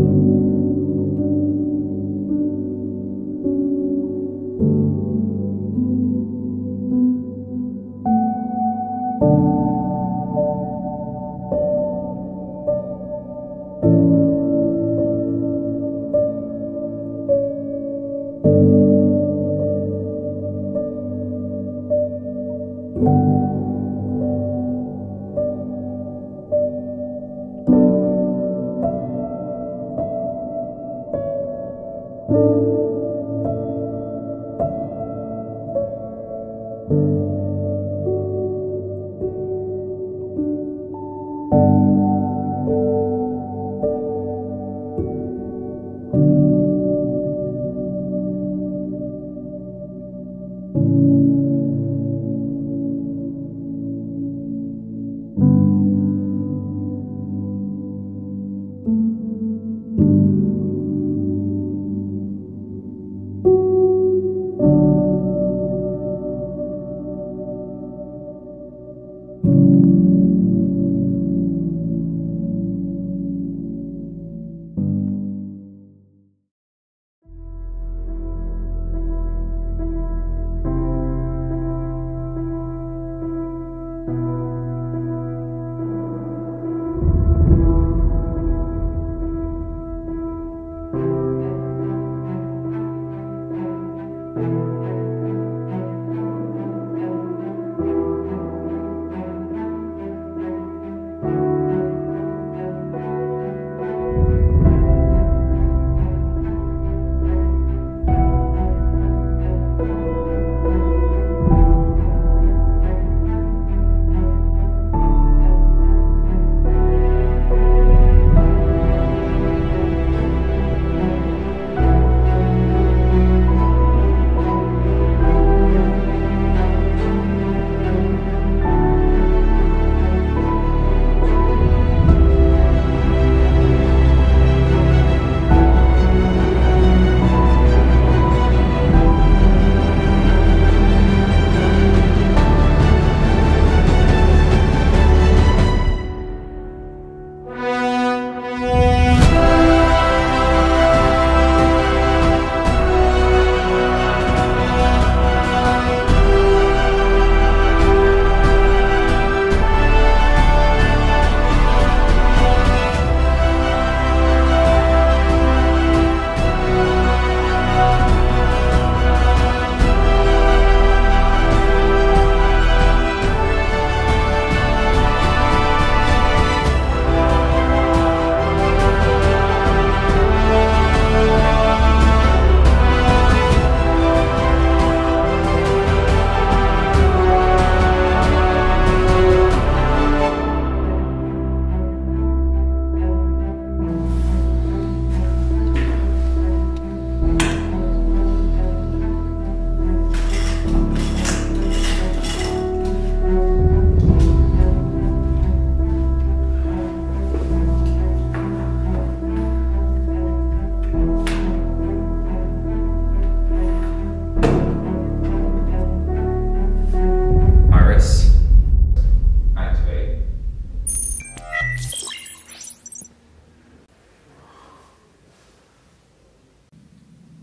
you.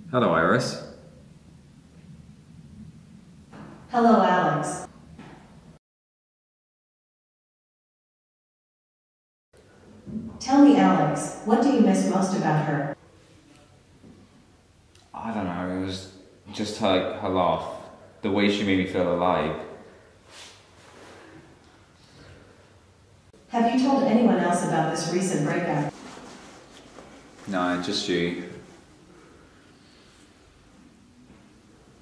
Hello, Iris. Hello, Alex. Tell me, Alex, what do you miss most about her? I don't know, it was just her, her laugh, the way she made me feel alive. Have you told anyone else about this recent breakup? No, just you.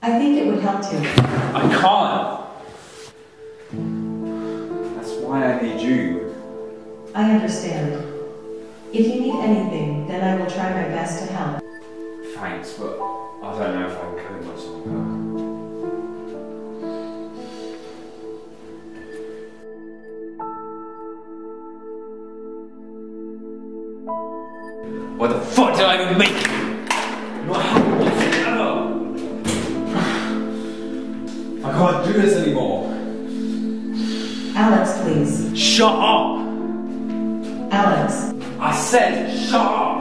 I think it would help to. I can't! That's why I need you. I understand. If you need anything, then I will try my best to help. Thanks, but I don't know if I can cope much longer. What the fuck did I even make you? Do this anymore. Alex, please. Shut up! Alex. I said shut up!